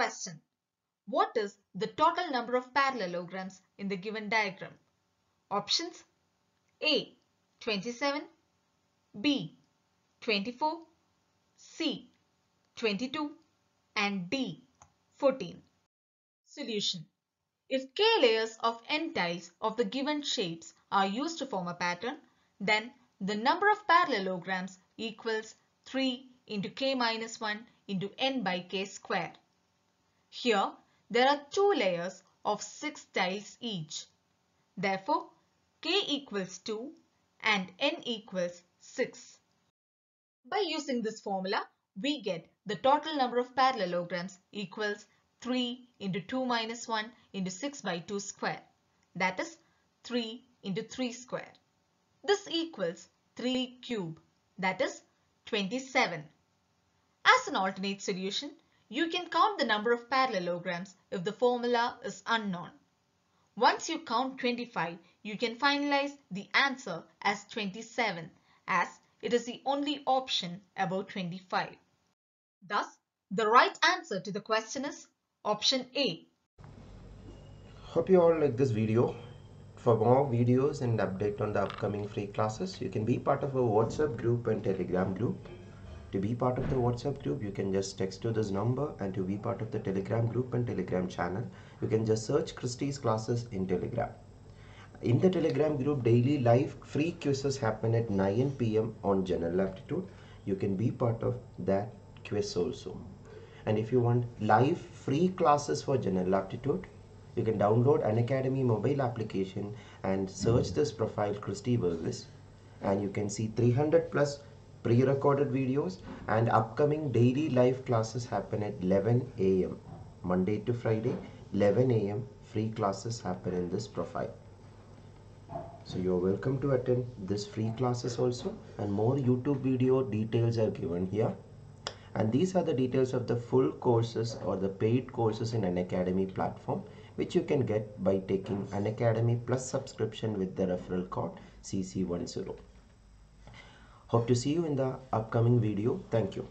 Question. What is the total number of parallelograms in the given diagram? Options A. 27 B. 24 C. 22 and D. 14. Solution. If k layers of n tiles of the given shapes are used to form a pattern, then the number of parallelograms equals 3 into k minus 1 into n by k square. Here, there are two layers of 6 tiles each. Therefore, k equals 2 and n equals 6. By using this formula, we get the total number of parallelograms equals 3 into 2 minus 1 into 6 by 2 square. That is 3 into 3 square. This equals 3 cube. That is 27. As an alternate solution, you can count the number of parallelograms if the formula is unknown. Once you count 25, you can finalize the answer as 27 as it is the only option above 25. Thus, the right answer to the question is option A. Hope you all like this video. For more videos and update on the upcoming free classes, you can be part of our WhatsApp group and Telegram group. To be part of the WhatsApp group, you can just text to this number and to be part of the Telegram group and Telegram channel, you can just search Christy's classes in Telegram. In the Telegram group, daily live free quizzes happen at 9 pm on general aptitude. You can be part of that quiz also. And if you want live free classes for general aptitude, you can download Unacademy mobile application and search this profile Christy Varghese and you can see 300 plus pre-recorded videos and upcoming daily live classes happen at 11 a.m. Monday to Friday 11 a.m. free classes happen in this profile. So you're welcome to attend this free classes also and more YouTube video details are given here. And these are the details of the full courses or the paid courses in Unacademy platform which you can get by taking Unacademy plus subscription with the referral code CC10. Hope to see you in the upcoming video. Thank you.